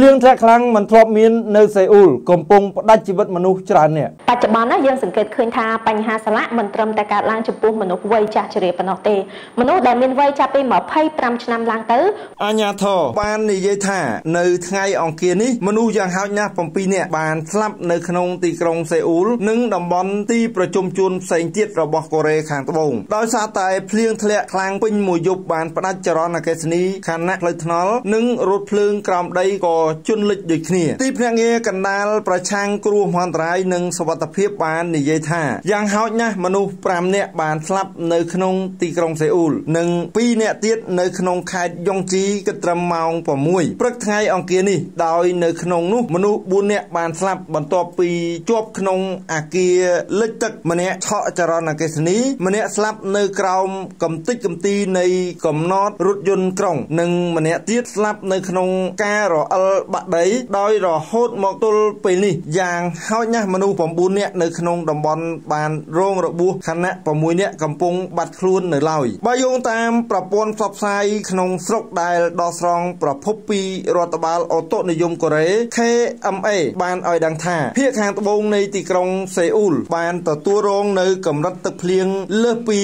ភ្លៀងធ្លាក់ខ្លាំងមិនធ្លាប់មាននៅសេអ៊ូលកំពុងផ្ដាច់ជីវិតមនុស្សច្រើននាក់បច្ចុប្បន្នណាយើងសង្កេតឃើញថាបញ្ហាសាឡាក់មិនត្រឹមតែកើតឡើងចំពោះមនុស្សវ័យចាស់ជរាប៉ុណ្ណោះទេមនុស្សដែលមានវ័យចាប់ពី25ឆ្នាំឡើងទៅអាញាធរបាននិយាយថានៅថ្ងៃអង្គារនេះមនុស្សយ៉ាងហោចណាស់7នាក់បានស្លាប់នៅក្នុងទីក្រុងសេអ៊ូលនិងតំបន់ទីប្រជុំជនផ្សេងទៀតរបស់កូរ៉េខាងត្បូងដោយសារតែភ្លៀងធ្លាក់ខ្លាំងពេញមួយយប់បានផ្ដាច់ចរន្តអគ្គិសនីខណៈផ្លូវថ្នល់និងរថភ្លើងក្រោមដីក៏ជន់លិចដូចគ្នាទីភ្នាក់ងារកណ្ដាលប្រឆាំងគ្រោះមហន្តរាយនិងសវត្ថភាពបាននិយាយថាយ៉ាងហោចណាស់មនុស្ស5នាក់បានស្លាប់នៅក្នុងទីក្រុងសេអ៊ូលនិង2នាក់ទៀតនៅក្នុងខេត្តយ៉ុងជីគិតត្រឹមម៉ោង6ព្រឹកថ្ងៃអង្គារនេះដោយនៅក្នុងនោះមនុស្ស4នាក់បានស្លាប់បន្ទាប់ពីជាប់ក្នុងអាគារលិចទឹកម្នាក់ឆក់ចរន្តអគ្គិសនី ម្នាក់ស្លាប់នៅក្រោមកំតិចកំទីនៃកំណត់រថយន្តក្រុង និងម្នាក់ទៀតស្លាប់នៅក្នុងការរអិលបាក់ដីដោយរហូតមកទល់ពេលនេះយ៉ាងហោចណាស់មនុស្ស9នាក់នៅក្នុងតំបន់បានរងរបួសខណៈ6នាក់កំពុងបាត់ខ្លួននៅឡើយបើយោងតាមប្រព័ន្ធផ្សព្វផ្សាយក្នុងស្រុកដែលដកស្រង់ប្រភពពីរដ្ឋបាលអូតូនិយមកូរ៉េ KMA បានឲ្យដឹងថាភាគខាងត្បូងនៃទីក្រុងសេអ៊ូលបានទទួលរងនៅកម្រិតទឹកភ្លៀងលើសពី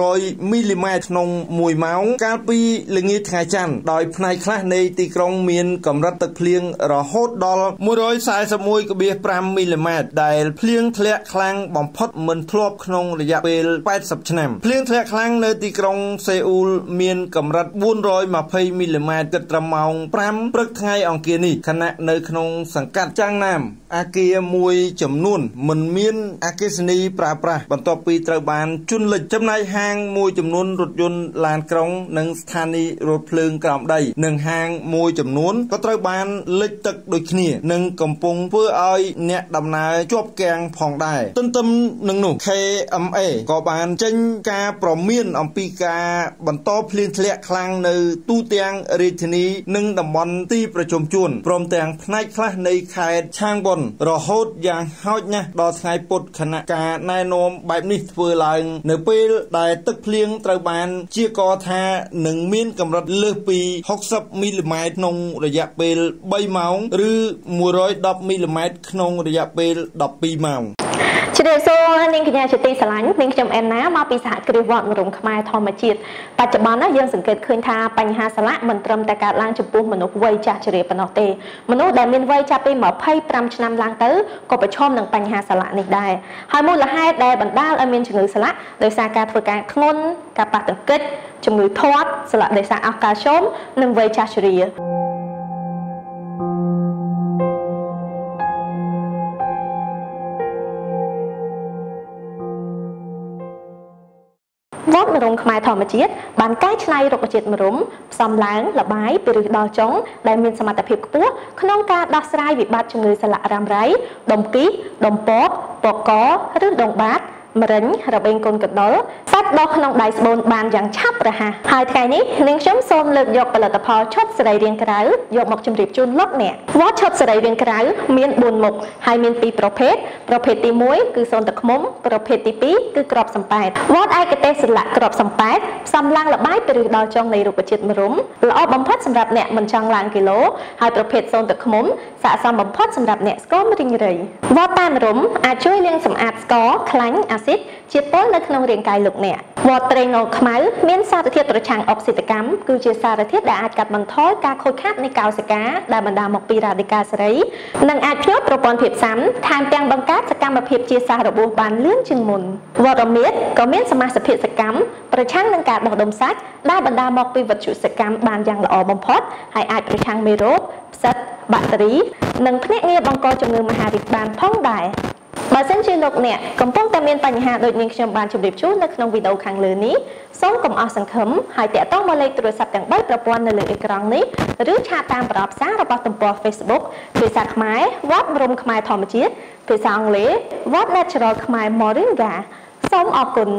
100មីលីម៉ែត្រក្នុង1ម៉ោងកាលពីល្ងាចថ្ងៃច័ន្ទដោយផ្នែកខ្លះនៃទីក្រុងមានកម្រិតទឹកភ្លៀងរហូតដល់141.5មីលីម៉ែត្រដែលភ្លៀងធ្លាក់ខ្លាំងបំផុតមិនធ្លាប់ក្នុងរយៈពេល80ឆ្នាំភ្លៀងធ្លាក់ខ្លាំងនៅទីក្រុងសេអ៊ូលមានកម្រិត420មីលីម៉ែត្រគិតត្រឹមម៉ោង5ព្រឹកថ្ងៃអង្គារនេះខណៈនៅក្នុងសង្កាត់ចាងណាមអាគារមួយចំនួន មិនមានអគ្គិសនីប្រើប្រាស់បន្ទាប់ពីត្រូវបានជន់លិចចំណែកហាងមួយចំនួនរថយន្តឡានក្រុង និងស្ថានីយ៍រថភ្លើងក្រោមដីនិងហាងមួយចំនួនក៏ត្រូវបានលិចទឹកដូចគ្នានិងកំពុងធ្វើឲ្យអ្នកដំណើរជាប់គាំងផងដែរទន្ទឹមនឹងនោះ KMA ក៏បានចេញការប្រមានអំពីការបន្តភ្លៀងធ្លាក់ខ្លាំងនៅទូទាំងរាជធានីនិងតំបន់ទីប្រជុំជនព្រមទាំងផ្នែកខ្លះនៃខេត្តឆាងបុនរហូតយ៉ាងហោចណាស់ដល់ថ្ងៃពុធខណៈការណែនាំបែបនេះធ្វើឡើងនៅពេលដែលទឹកភ្លៀងត្រូវបានជាកថានឹងមានកម្រិតលើសពី60មីលីម៉ែត្រក្នុងរយៈពេល3ម៉ោងឬ110មីលីម៉ែត្រក្នុងរយៈពេល12ម៉ោងជ្រាបសួរនាងកញ្ញាជាទីស្រឡាញ់នាងខ្ញុំអែនណាមកពីសហគ្រាសវត្តមរំខ្មែរធម្មជាតិបច្ចុប្បន្នណាយើងសង្កេតឃើញថាបញ្ហាសាឡាក់មិនត្រឹមតែកើតឡើងចំពោះមនុស្សវ័យចាស់ជ្រាបប៉ុណ្ណោះទេមនុស្សដែលមានវ័យចាប់ពី25ឆ្នាំឡើងទៅក៏ប្រឈមនឹងបញ្ហាសាឡាក់នេះដែរហើយមូលហេតុដែលបណ្ដាលឲ្យមានជំងឺសាឡាក់ដោយសារការធ្វើការធ្ងន់ការប៉ះទង្គិចជំងឺធាត់សាឡាក់ដោយសារអស់កាល់ស្យូមនិងវ័យចាស់ជរា ត្តម្រុំខ្មែរធម្មជាតិបានកែច្នៃរុក្ខជាតិម្រុំផ្សំឡើងលបាយពីឫសដល់ចុងដែលមានសមត្ថភាពខ្ពស់ក្នុងការដោះស្រាយវិបត្តិជំងឺសន្លាក់រ៉ាំរ៉ៃដុំគីដុំពកពកកឬដងបាត មរិញរបេងកូនកដុលសាច់ដុះក្នុងដៃស្បូនបានយ៉ាងឆាប់រហ័សហើយថ្ងៃនេះនាងខ្ញុំសូមលើកយកផលិតផលឈុតសរីរាង្គក្រៅយកមកជម្រាបជូនលោកអ្នកវត្តឈុតសរីរាង្គក្រៅមាន4មុខហើយមាន2ប្រភេទប្រភេទទី1គឺសូនទឹកឃ្មុំប្រភេទទី2គឺក្របសំប៉ែតវត្តឯកទេសស្លាកក្របសំប៉ែតផ្សំឡើងលបាយពីឫសដល់ចុងនៃរុក្ខជាតិម្រុំល្អបំផុតសម្រាប់អ្នកមិនចង់ឡើងគីឡូហើយប្រភេទសូនទឹកឃ្មុំស័ក្តិសមបំផុតសម្រាប់អ្នកស្គមរីងរៃវត្តតាមរុំអាចជួយលាងសម្អាតស្ករខ្លាញ់អាស៊ីតជាពុលនៅក្នុងរាងកាយលោកអ្នកវត្តត្រេងងខ្មៅមានសារធាតុប្រឆាំងអុកស៊ីតកម្មគឺជាសារធាតុដែលអាចកាត់បន្ថយការខូចខាតនៃកោសិកាដែលបណ្ដាលមកពីរ៉ាឌីកាល់សេរីនិងអាចភ្ញាក់ប្រព័ន្ធភាពស៊ាំថែមទាំងបង្កើតសកម្មភាពជាសះរបួសបានលឿនជាងមុនវត្តរមៀតក៏មានសមាសភាពសកម្មប្រឆាំងនឹងការបោះដុំសាច់ដែលបណ្ដាលមកពីវត្ថុសកម្មបានយ៉ាងល្អបំផុតហើយអាចប្រឆាំងមេរោគផ្សិតបាក់តេរីនិងភ្នាក់ងារបង្កជំងឺមហារីកបានផងដែរ បើសិនជាលោកអ្នកកំពុងតែមានបញ្ហាដូចនាងខ្ញុំបានជម្រាបជូននៅក្នុងវីដេអូខាងលើនេះសូមកុំអស់សង្ឃឹមហើយតាក់ទងមកលេខទូរស័ព្ទទាំង3ប្រព័ន្ធនៅលើអេក្រង់នេះឬឆាតតាមប្រអប់សាររបស់ទំព័រ Facebook ភាសាខ្មែរវត្តរំខ្មែរធម្មជាតិភាសាអង់គ្លេស What Natural ខ្មែរ Moringa សូមអរគុណ